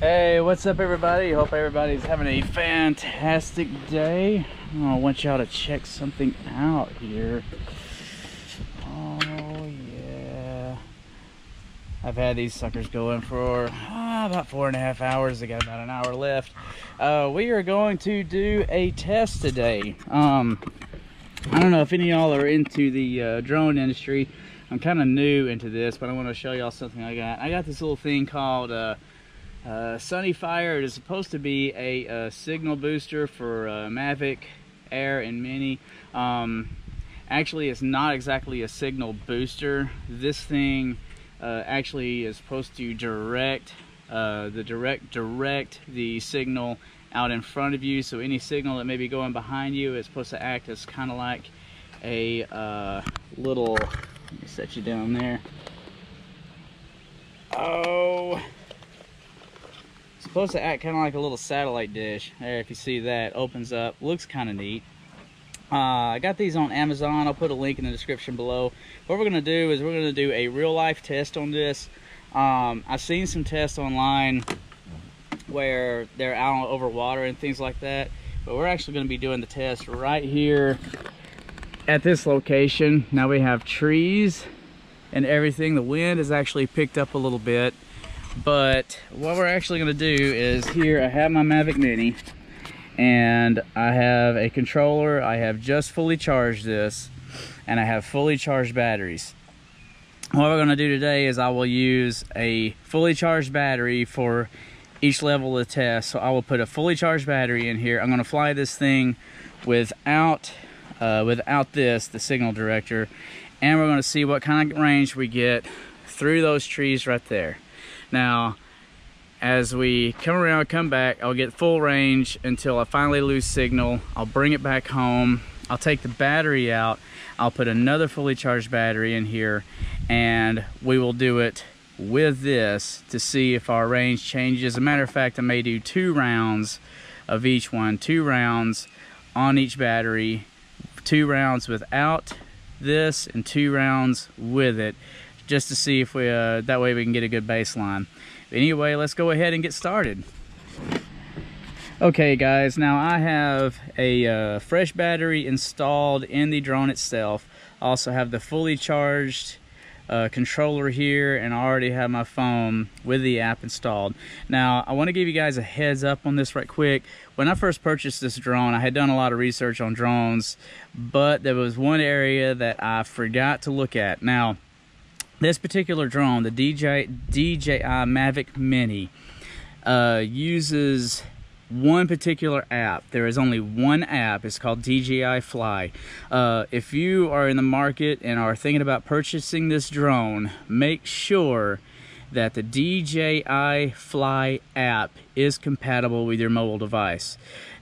Hey, what's up everybody? Hope everybody's having a fantastic day. I want y'all to check something out here. Oh yeah. I've had these suckers going for ah, about four and a half hours. I got about an hour left. Uh, we are going to do a test today. Um, I don't know if any of y'all are into the uh, drone industry. I'm kind of new into this, but I want to show y'all something I got. I got this little thing called uh, uh, Sunny Life. It is supposed to be a, a signal booster for uh, Mavic Air and Mini. Um, actually, it's not exactly a signal booster. This thing uh, actually is supposed to direct uh, the direct direct the signal out in front of you. So any signal that may be going behind you is supposed to act as kind of like a uh, little. Let me set you down there. Oh supposed to act kind of like a little satellite dish. There, if you see that, opens up. Looks kind of neat. Uh, I got these on Amazon. I'll put a link in the description below. What we're going to do is we're going to do a real life test on this. Um, I've seen some tests online where they're out over water and things like that. But we're actually going to be doing the test right here at this location. Now we have trees and everything. The wind has actually picked up a little bit. But what we're actually going to do is here I have my Mavic Mini and I have a controller. I have just fully charged this and I have fully charged batteries. What we're going to do today is I will use a fully charged battery for each level of test. So I will put a fully charged battery in here. I'm going to fly this thing without uh, without this, the signal director, and we're going to see what kind of range we get through those trees right there. Now, as we come around, come back, I'll get full range until I finally lose signal. I'll bring it back home. I'll take the battery out. I'll put another fully charged battery in here and we will do it with this to see if our range changes. As a matter of fact, I may do two rounds of each one, two rounds on each battery, two rounds without this and two rounds with it just to see if we, uh, that way we can get a good baseline. Anyway, let's go ahead and get started. Okay guys, now I have a uh, fresh battery installed in the drone itself. I also have the fully charged uh, controller here and I already have my phone with the app installed. Now I want to give you guys a heads up on this right quick. When I first purchased this drone I had done a lot of research on drones but there was one area that I forgot to look at. Now this particular drone, the DJ, DJI Mavic Mini, uh, uses one particular app. There is only one app. It's called DJI Fly. Uh, if you are in the market and are thinking about purchasing this drone, make sure that the DJI Fly app is compatible with your mobile device.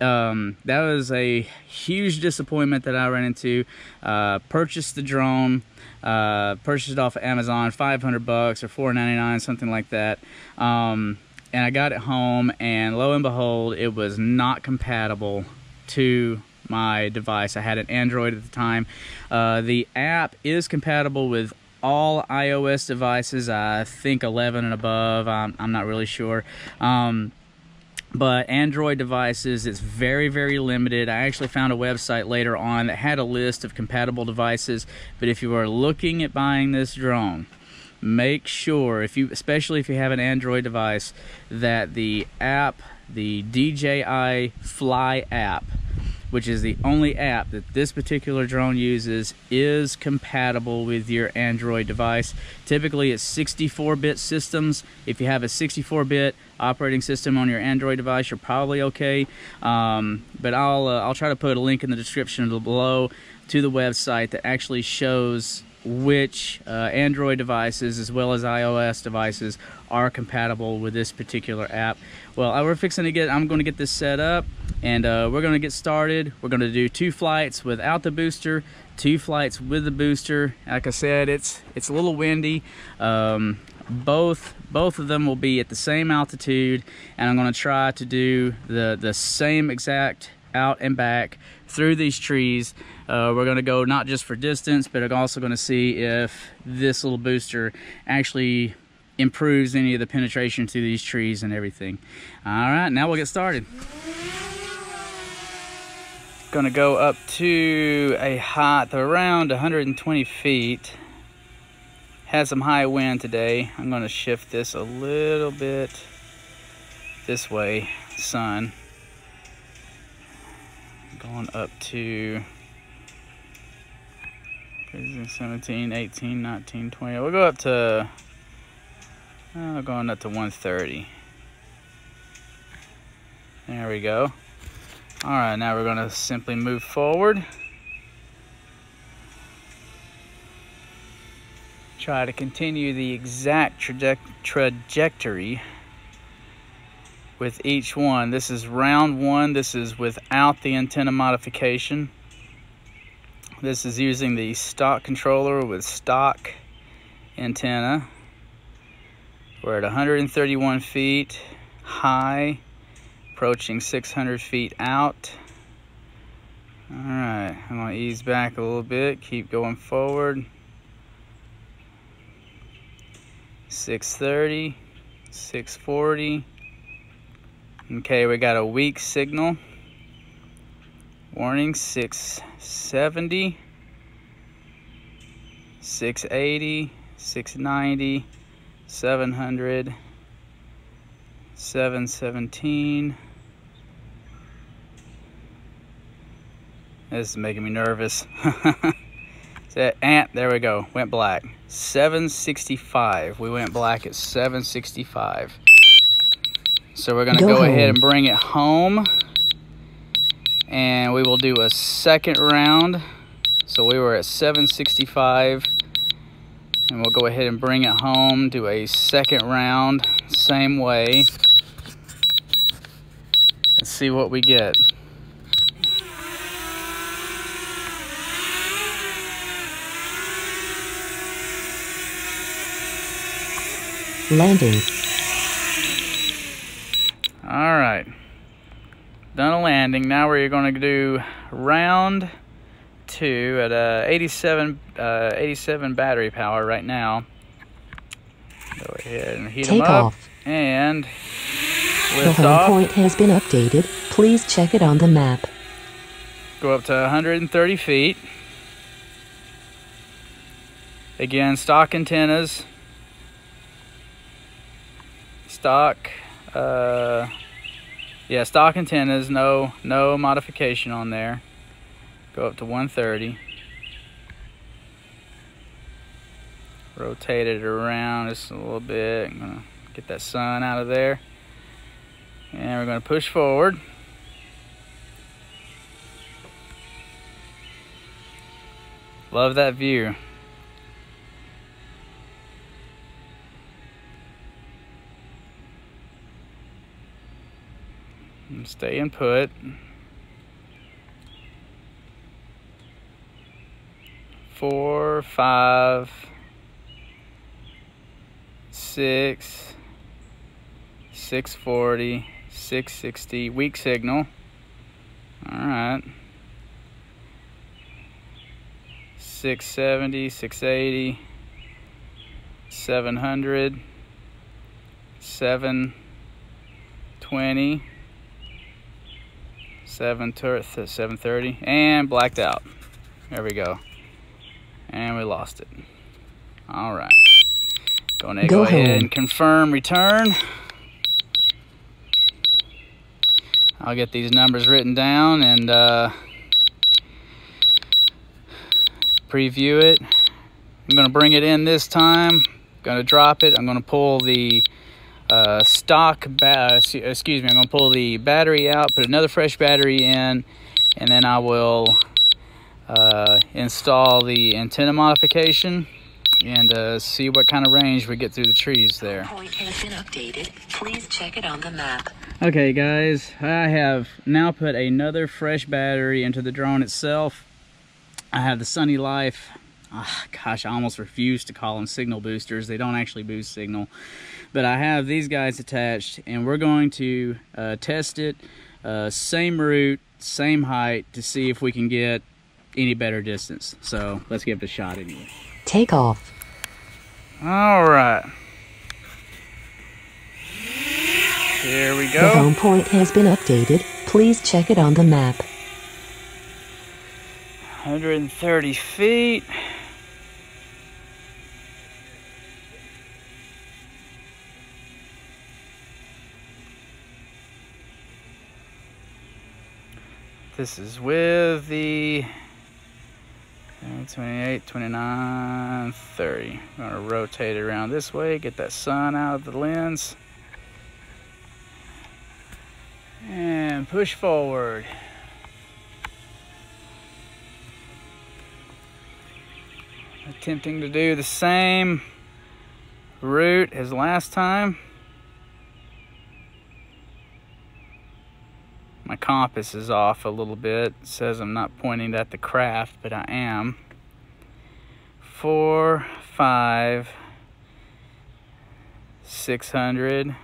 Um, that was a huge disappointment that I ran into. Uh, purchased the drone uh, purchased it off of Amazon, 500 bucks or 4.99, something like that. Um, and I got it home, and lo and behold, it was not compatible to my device. I had an Android at the time. Uh, the app is compatible with all iOS devices, I think 11 and above, I'm, I'm not really sure. Um, but Android devices, it's very, very limited. I actually found a website later on that had a list of compatible devices. But if you are looking at buying this drone, make sure, if you, especially if you have an Android device, that the app, the DJI Fly app, which is the only app that this particular drone uses, is compatible with your Android device. Typically it's 64-bit systems. If you have a 64-bit operating system on your Android device, you're probably okay. Um, but I'll, uh, I'll try to put a link in the description below to the website that actually shows which uh, Android devices as well as iOS devices are compatible with this particular app. Well, we're fixing to get, I'm going to get this set up and uh, we're going to get started. We're going to do two flights without the booster, two flights with the booster. Like I said, it's it's a little windy. Um, both both of them will be at the same altitude, and I'm going to try to do the the same exact out and back through these trees. Uh, we're going to go not just for distance, but I'm also going to see if this little booster actually improves any of the penetration to these trees and everything. All right, now we'll get started. Gonna go up to a height around 120 feet. Had some high wind today. I'm gonna shift this a little bit this way, sun. Going up to 17, 18, 19, 20. We'll go up to, uh, going up to 130. There we go. All right, now we're gonna simply move forward. Try to continue the exact traje trajectory with each one. This is round one. This is without the antenna modification. This is using the stock controller with stock antenna. We're at 131 feet high approaching 600 feet out. All right, I'm gonna ease back a little bit, keep going forward. 630, 640. Okay, we got a weak signal. Warning 670, 680, 690, 700, 717. This is making me nervous. that ant, there we go, went black. 765. We went black at 765. So we're gonna go, go ahead and bring it home. And we will do a second round. So we were at 765. And we'll go ahead and bring it home, do a second round, same way. And see what we get. Landing. All right. Done a landing. Now we're going to do round two at uh, 87, uh, 87 battery power right now. Go ahead and heat Take them up. Off. And the home point has been updated. Please check it on the map. Go up to 130 feet. Again, stock antennas stock uh, yeah stock antennas no no modification on there go up to 130 rotate it around just a little bit. I'm gonna get that sun out of there. And we're gonna push forward. Love that view. And stay and put. Four, five, six, 640, 660, weak signal. All right. 670, 680, 700, 720, 7.30 and blacked out. There we go. And we lost it. All right. Gonna go, go ahead and confirm return. I'll get these numbers written down and uh, preview it. I'm gonna bring it in this time. Gonna drop it. I'm gonna pull the uh, stock, excuse me, I'm going to pull the battery out, put another fresh battery in, and then I will uh, install the antenna modification and uh, see what kind of range we get through the trees there. Point has been updated. Please check it on the map. Okay guys, I have now put another fresh battery into the drone itself. I have the Sunny Life. Oh, gosh, I almost refuse to call them signal boosters. They don't actually boost signal. But I have these guys attached and we're going to uh, test it, uh, same route, same height to see if we can get any better distance. So let's give it a shot anyway. Take off. All right. Here we go. The home point has been updated. Please check it on the map. 130 feet. This is with the 28, 29, 30. I'm to rotate it around this way, get that sun out of the lens. And push forward. attempting to do the same route as last time. My compass is off a little bit. It says I'm not pointing at the craft, but I am. Four, five, six hundred.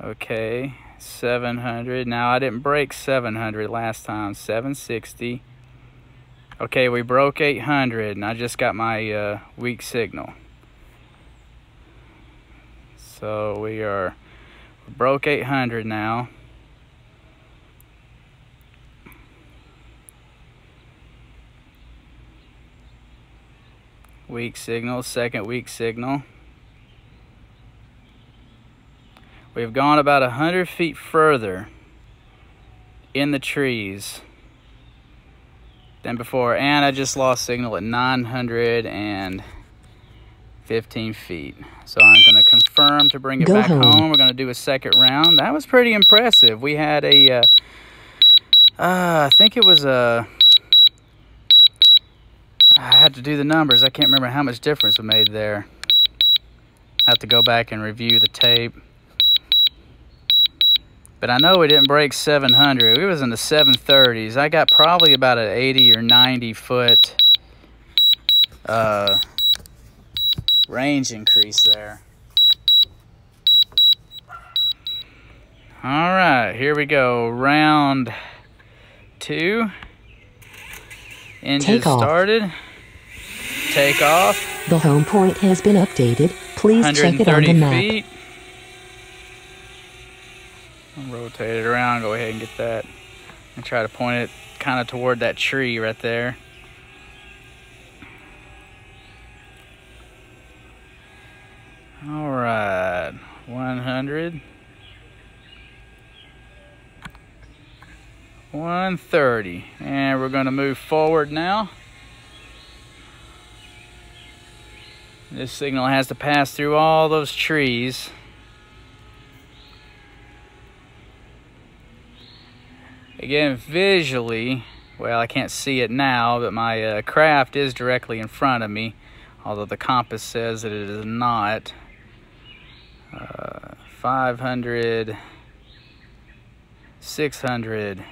Okay, 700. Now I didn't break 700 last time. 760. Okay, we broke 800 and I just got my uh, weak signal. So we are broke 800 now. Weak signal, second weak signal. We've gone about 100 feet further in the trees than before. And I just lost signal at 915 feet. So I'm going to confirm to bring it Go back home. home. We're going to do a second round. That was pretty impressive. We had a, uh, uh, I think it was a, I had to do the numbers. I can't remember how much difference we made there. I have to go back and review the tape. But I know we didn't break 700. We was in the 730s. I got probably about an 80 or 90 foot uh, range increase there. All right, here we go. Round two. Engine Take off. started. Take off. The home point has been updated. Please check it on the map. feet. Rotate it around, go ahead and get that. And try to point it kind of toward that tree right there. All right, 100. 130. And we're going to move forward now. This signal has to pass through all those trees. Again, visually, well, I can't see it now, but my uh, craft is directly in front of me, although the compass says that it is not. Uh, 500, 600,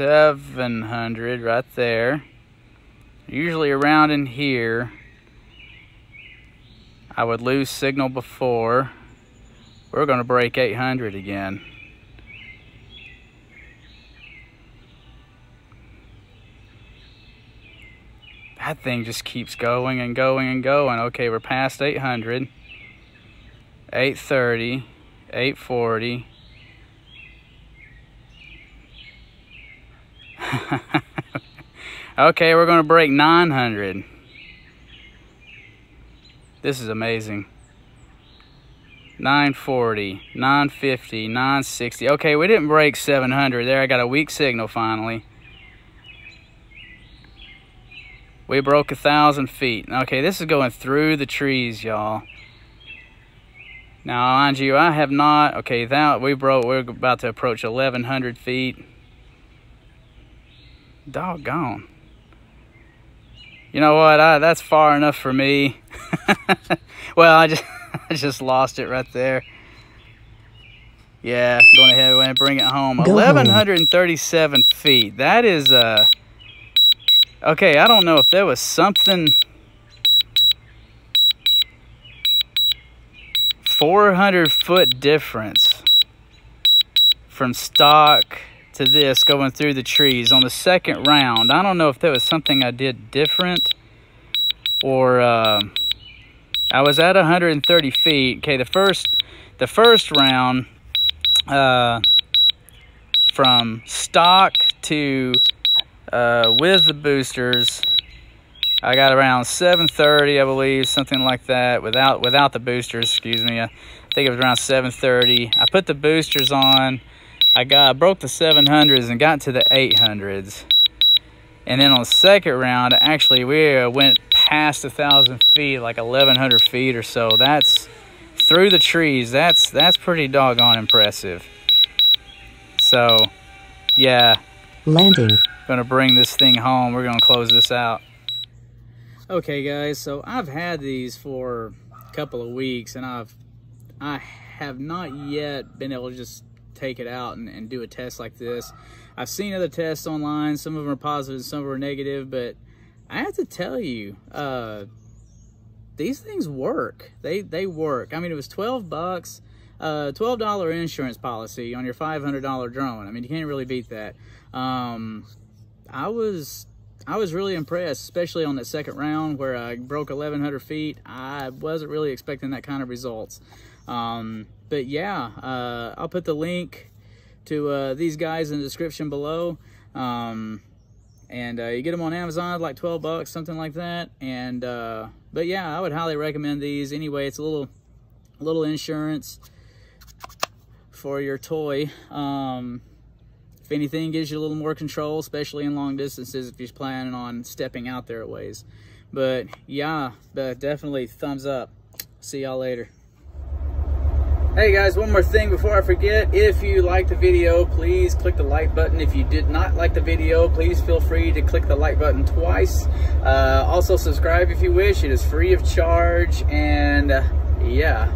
700 right there. Usually around in here, I would lose signal before. We're to break 800 again. That thing just keeps going and going and going. Okay, we're past 800. 830, 840. okay, we're to break 900. This is amazing. 940, 950, 960. Okay, we didn't break 700 there. I got a weak signal finally. We broke a thousand feet. Okay, this is going through the trees, y'all. Now, mind you, I have not. Okay, that we broke. We're about to approach 1,100 feet. Doggone. You know what? I, that's far enough for me. well, I just I just lost it right there. Yeah, going ahead and bring it home. Go home. 1,137 feet. That is uh. Okay, I don't know if there was something. 400 foot difference from stock to this going through the trees on the second round. I don't know if that was something I did different or uh, I was at 130 feet. Okay, the first the first round uh, from stock to uh, with the boosters I got around 7:30, I believe, something like that, without without the boosters. Excuse me. I think it was around 7:30. I put the boosters on. I got I broke the 700s and got to the 800s. And then on the second round, actually, we uh, went past a thousand feet, like 1,100 feet or so. That's through the trees. That's that's pretty doggone impressive. So, yeah. Landing. Gonna bring this thing home. We're gonna close this out. Okay guys, so I've had these for a couple of weeks and I've I have not yet been able to just take it out and, and do a test like this. I've seen other tests online, some of them are positive, some of them are negative, but I have to tell you, uh, these things work. They they work. I mean, it was 12 bucks, uh, $12 insurance policy on your $500 drone. I mean, you can't really beat that. Um, I was I was really impressed, especially on that second round where I broke 1,100 feet. I wasn't really expecting that kind of results. Um, but yeah, uh, I'll put the link to uh, these guys in the description below. Um, and uh, you get them on Amazon, like 12 bucks, something like that. And uh, but yeah, I would highly recommend these. Anyway, it's a little, little insurance for your toy. Um, if anything, gives you a little more control, especially in long distances if you're planning on stepping out there a ways. But yeah, but definitely thumbs up. See y'all later. Hey guys, one more thing before I forget. If you liked the video, please click the like button. If you did not like the video, please feel free to click the like button twice. Uh, also subscribe if you wish. It is free of charge. And uh, yeah,